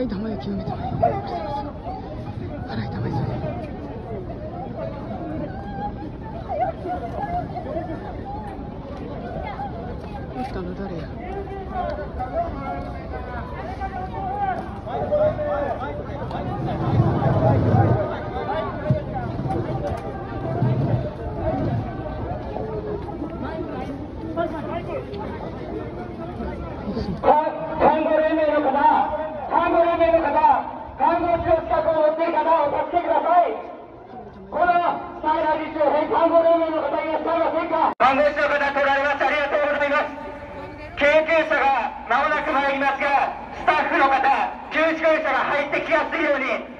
い玉雪の目玉に荒い玉急げ打ったの誰や看護連盟の方、看護連盟の方、看護師の資格を持っている方を助けください。この幸来市周辺看護連盟の方いらっしゃいませんか？看護師の方取られました。ありがとうございます。救急車が間もなく参りますが、スタッフの方、救急車が入ってきやすいように、